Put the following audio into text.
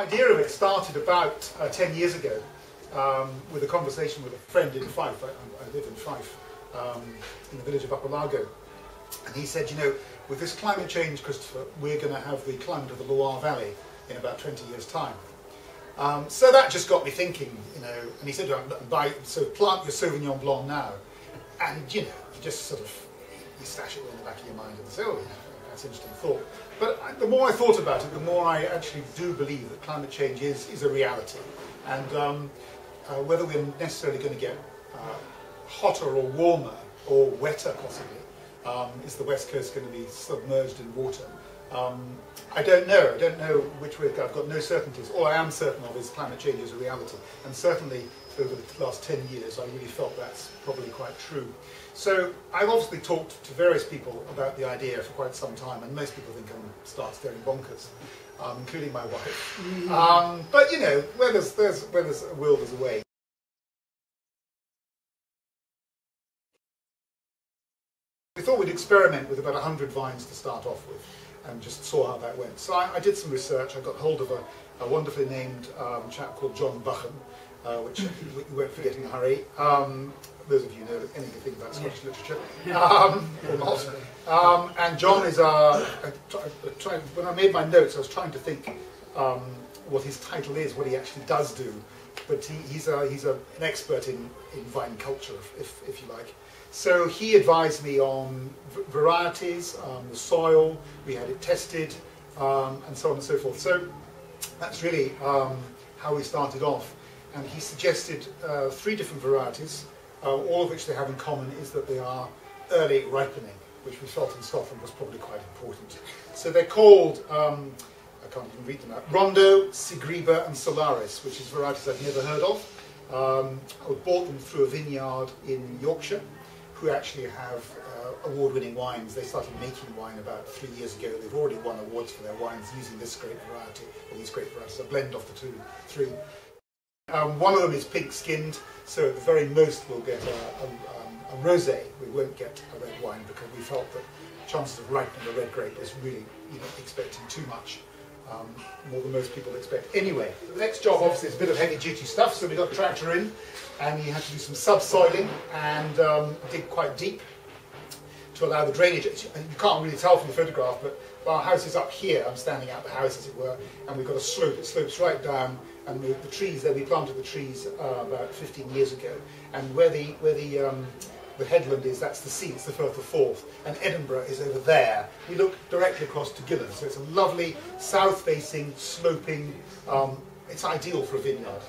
idea of it started about uh, 10 years ago um, with a conversation with a friend in Fife. I, I live in Fife, um, in the village of Upper Largo. And he said, you know, with this climate change, Christopher, we're going to have the climate of the Loire Valley in about 20 years' time. Um, so that just got me thinking, you know, and he said, buy, so plant your Sauvignon Blanc now. And, you know, you just sort of, you stash it in the back of your mind and say, oh, yeah, that's an interesting thought. But I, the more I thought about it, the more I actually do believe that climate change is, is a reality. And um, uh, whether we're necessarily going to get uh, hotter or warmer or wetter possibly, um, is the west coast going to be submerged in water? Um, I don't know. I don't know which way. I've got no certainties. All I am certain of is climate change is a reality. And certainly over the last 10 years, I really felt that's probably quite true. So I've obviously talked to various people about the idea for quite some time, and most people think I'm start staring bonkers, um, including my wife. Mm. Um, but you know, where there's, there's, where there's a will, there's a way. We thought we'd experiment with about 100 vines to start off with and just saw how that went. So I, I did some research. I got hold of a, a wonderfully named um, chap called John Buchan, uh, which you won't forget in a hurry. Um, those of you know anything about Scottish literature, um, or not. Um, and John is, uh, when I made my notes, I was trying to think um, what his title is, what he actually does do. But he, he's, a, he's a, an expert in, in vine culture, if, if you like. So he advised me on varieties, um, the soil, we had it tested, um, and so on and so forth. So that's really um, how we started off. And he suggested uh, three different varieties, uh, all of which they have in common is that they are early ripening, which we felt in Scotland was probably quite important. So they're called, um, I can't even read them out, Rondo, Siegerrebe and Solaris, which is varieties I've never heard of. Um, I bought them through a vineyard in Yorkshire, who actually have uh, award-winning wines. They started making wine about three years ago. They've already won awards for their wines using this great variety, or these great varieties, a blend of the two, three. Um, one of them is pink-skinned, so at the very most we'll get a, a, um, a rosé. We won't get a red wine because we felt that chances of ripening a red grape is really you know, expecting too much um, more than most people expect. Anyway, the next job obviously is a bit of heavy duty stuff, so we got the tractor in and he had to do some subsoiling and um, dig quite deep to allow the drainage. You can't really tell from the photograph, but our house is up here, I'm standing out the house as it were, and we've got a slope, it slopes right down, and the, the trees there, we planted the trees uh, about 15 years ago, and where the, where the um, the headland is, that's the sea, it's the Firth of Forth, and Edinburgh is over there. We look directly across to Gullane, so it's a lovely south-facing, sloping, um, it's ideal for a vineyard.